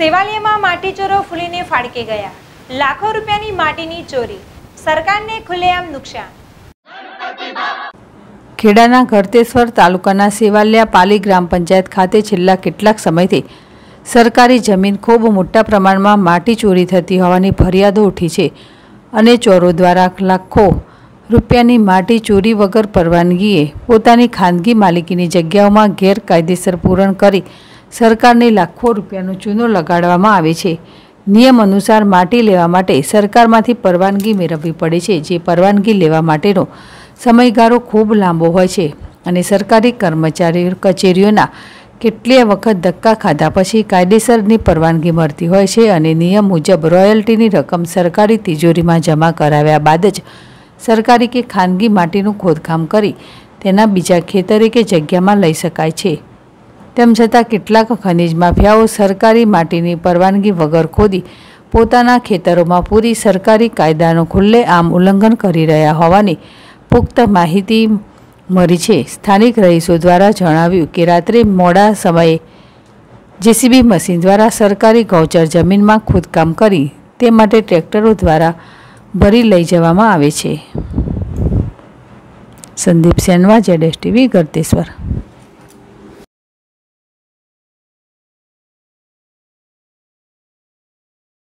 સેવાલિયામાં માટીચોરો ફૂલીને ફાળકે ગયા. લાખો રૂપિયાની માટીની ચોરી. સરકારને ખુલ્લેઆમ નુકસાન. ખેડાના ઘરતેશ્વર તાલુકાના સેવાલિયા પાલી ગ્રામ પંચાયત ખાતે છેલ્લા કેટલાક સમયથી સરકારી જમીન ખૂબ મોટા પ્રમાણમાં માટી ચોરી થતી હોવાની ફરિયાદો ઉઠી છે અને ચોરો દ્વારા લાખો રૂપિયાની માટી ચોરી વગર પરવાનગીએ પોતાની ખાનગી માલિકીની જગ્યાઓમાં ગેરકાયદેસર પૂરણ કરી સરકારને લાખો રૂપિયાનો ચૂનો લગાડવામાં આવે છે. નિયમ અનુસાર માટી લેવા માટે સરકારમાંથી પરવાનગી મેળવવી પડે છે, જે પરવાનગી લેવા માટેનો સમયગાળો ખૂબ લાંબો હોય છે અને સરકારી કર્મચારી કચેરીઓના કેટલીય વખત ધક્કા ખાધા પછી કાયદેસરની પરવાનગી મળતી હોય છે અને નિયમ મુજબ રોયલ્ટીની રકમ સરકારી તિજોરીમાં જમા કરાવ્યા બાદ જ સરકારી કે ખાનગી માટીનું ખોદકામ કરી તેના બીજા ખેતરે કે જગ્યામાં લઈ શકાય છે. તેમ છતાં કેટલાક ખનિજ માફિયાઓ સરકારી માટીની પરવાનગી વગર ખોદી પોતાના ખેતરોમાં પૂરી સરકારી કાયદાનું ખુલ્લે આમ ઉલ્લંઘન કરી રહ્યા હોવાની પુખ્ત માહિતી મળી છે. સ્થાનિક રહીશો દ્વારા જણાવ્યું કે રાત્રે મોડા સમયે જેસીબી મશીન દ્વારા સરકારી ગૌચર જમીનમાં ખોદકામ કરી તે માટે ટ્રેક્ટરો દ્વારા ભરી લઈ જવામાં આવે છે. સંદીપ સેનવા, જેડેશ ટીવી ગરતેશ્વર